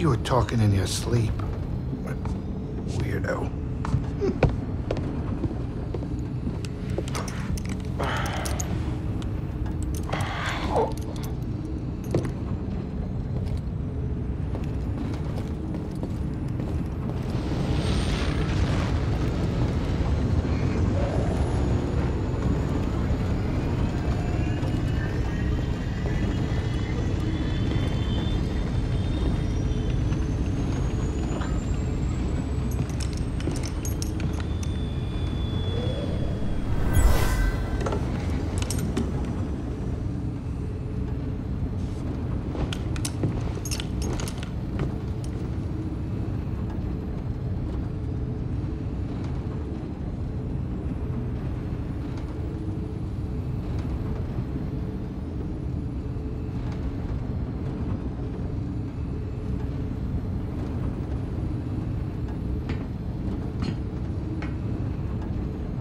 You were talking in your sleep. Weirdo.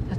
That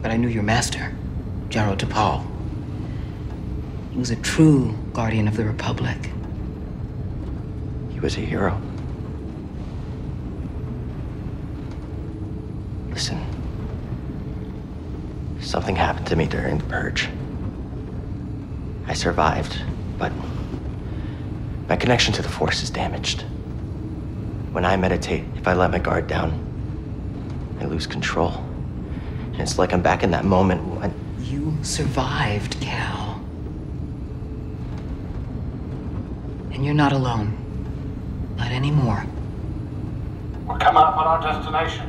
But I knew your master, Jaro Tapal. He was a true guardian of the Republic. He was a hero. Listen. Something happened to me during the purge. I survived, but my connection to the Force is damaged. When I meditate, if I let my guard down, I lose control. And it's like I'm back in that moment when. You survived, Cal. And you're not alone. Not anymore. We're coming up on our destination.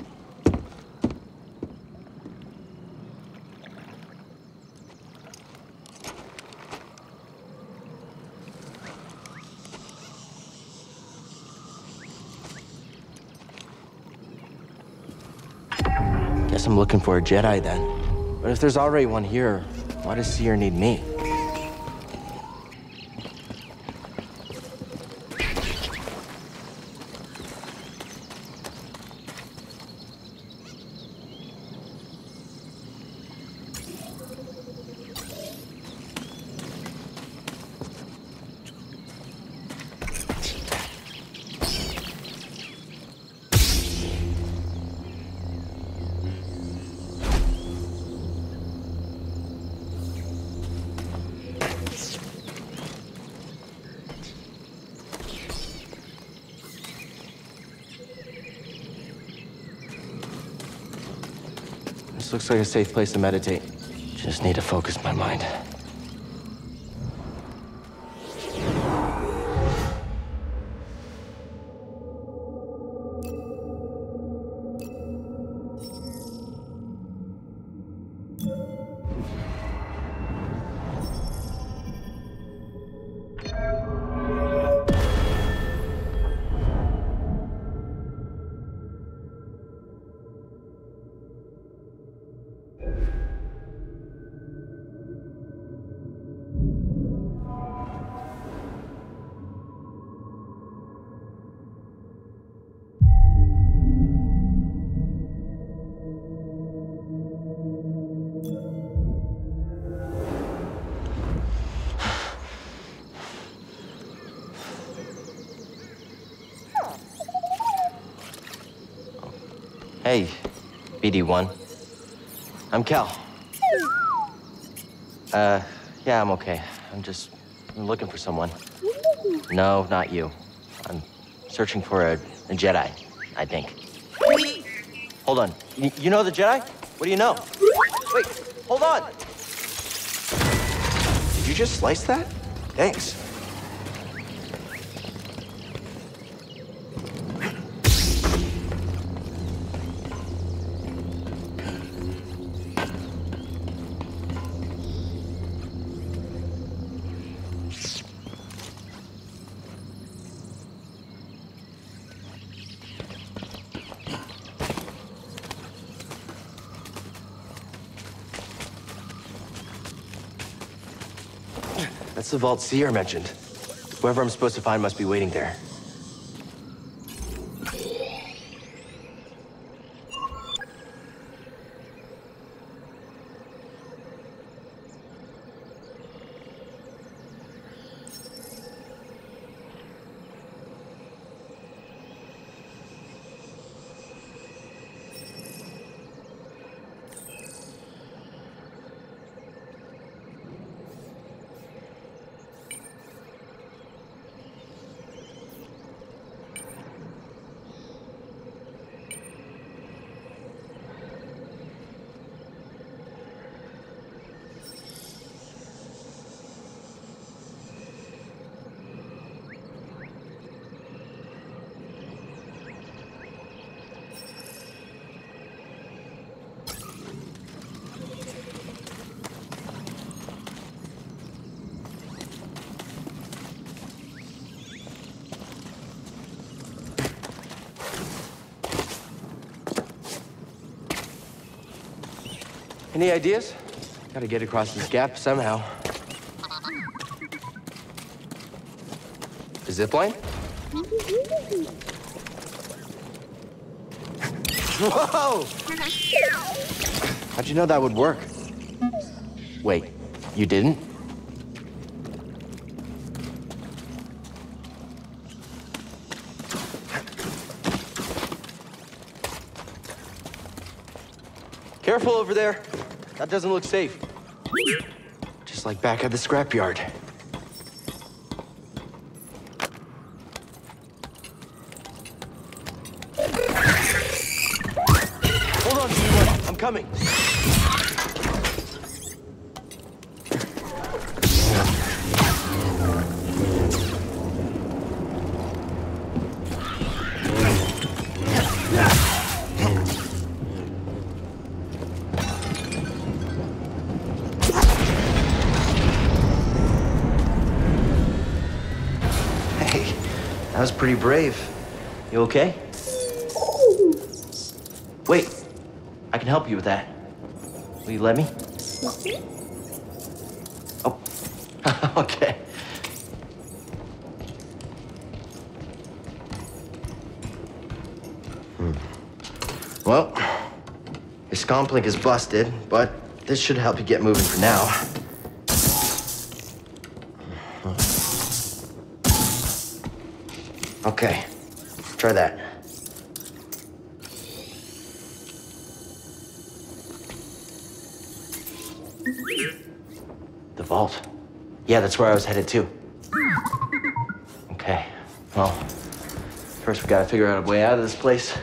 Looking for a Jedi then. But if there's already one here, why does Cere need me? Looks like a safe place to meditate. Just need to focus my mind. Hey, BD1. I'm Cal. Uh, yeah, I'm okay. I'm just I'm looking for someone. No, not you. I'm searching for a, a Jedi, I think. Hold on. Y- you know the Jedi? What do you know? Wait, hold on. Did you just slice that? Thanks. That's the vault Cere mentioned. Whoever I'm supposed to find must be waiting there. Any ideas? Gotta get across this gap somehow. A zip line? Whoa! How'd you know that would work? Wait, you didn't? Careful over there. That doesn't look safe. Just like back at the scrapyard. Hold on, T1. I'm coming. That was pretty brave. You okay? Wait, I can help you with that. Will you let me? Oh, okay. Hmm. Well, your comp link is busted, but this should help you get moving for now. Okay, try that. The vault. Yeah, that's where I was headed to. Okay, well, first we gotta figure out a way out of this place.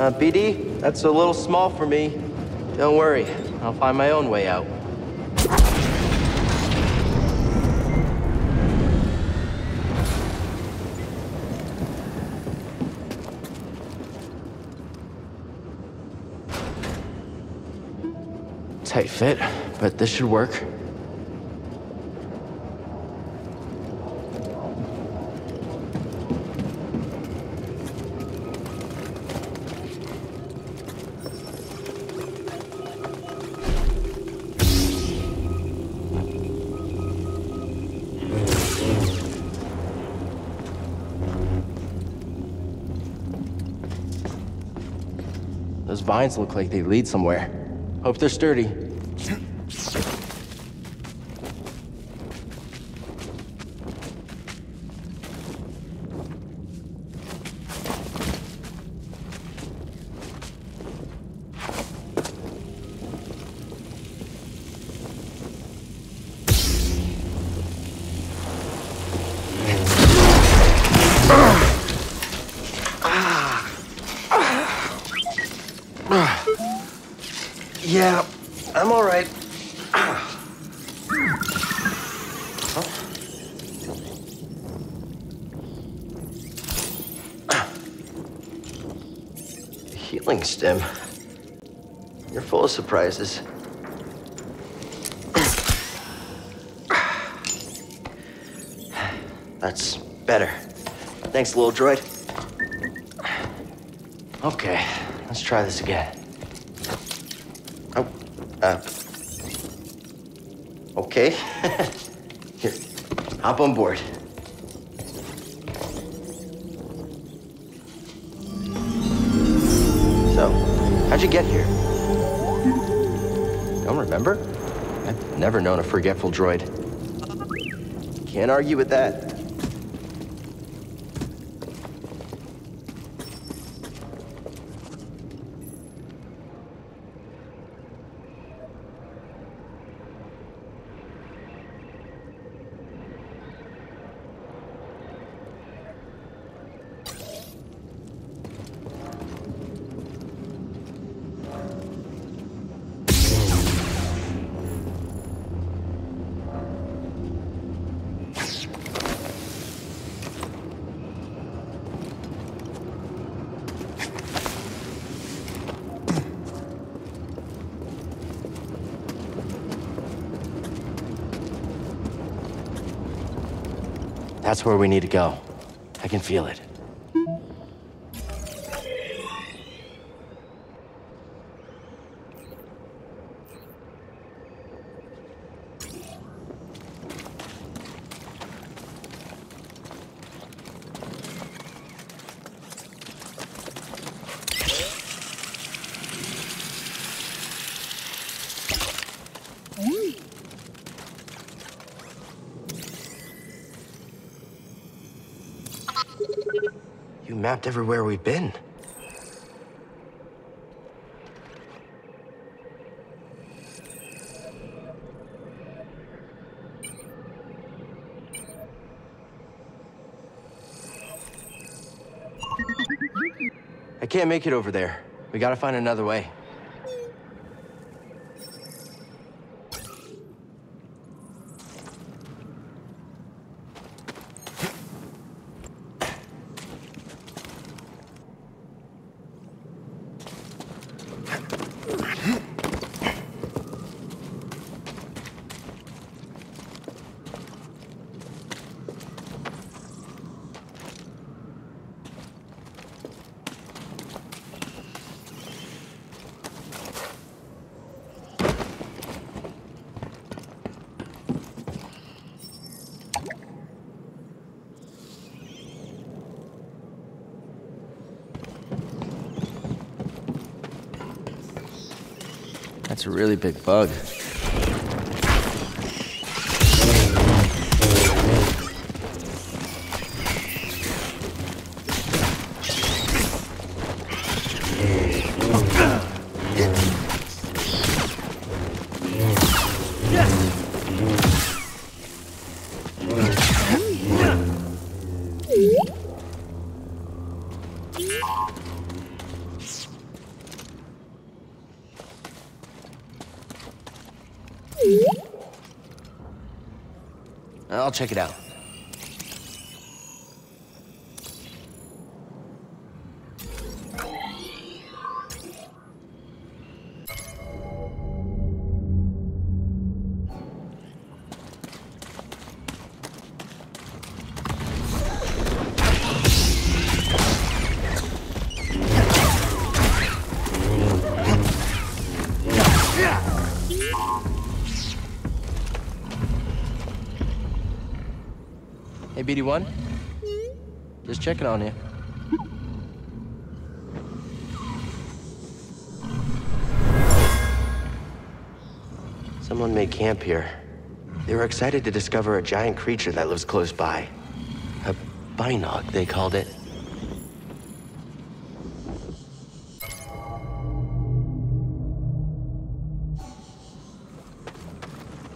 Uh, BD, that's a little small for me. Don't worry, I'll find my own way out. Tight fit, but this should work. Those vines look like they lead somewhere. Hope they're sturdy. Healing stim. You're full of surprises. That's better. Thanks, little droid. Okay, let's try this again. Oh, uh. Okay. Here, hop on board. How'd you get here? Don't remember? I've never known a forgetful droid. Can't argue with that. That's where we need to go. I can feel it. You mapped everywhere we've been. I can't make it over there. We gotta find another way. That's a really big bug. I'll check it out. Hey, BD1? Just checking on you. Someone made camp here. They were excited to discover a giant creature that lives close by. A binog, they called it.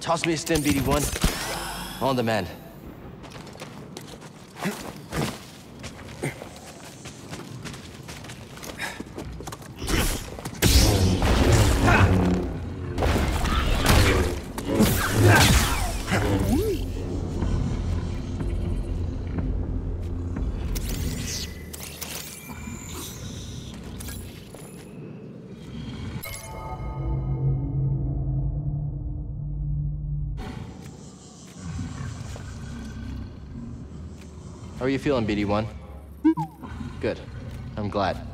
Toss me a stim, BD1. On the mend. How are you feeling, BD1? Good. I'm glad.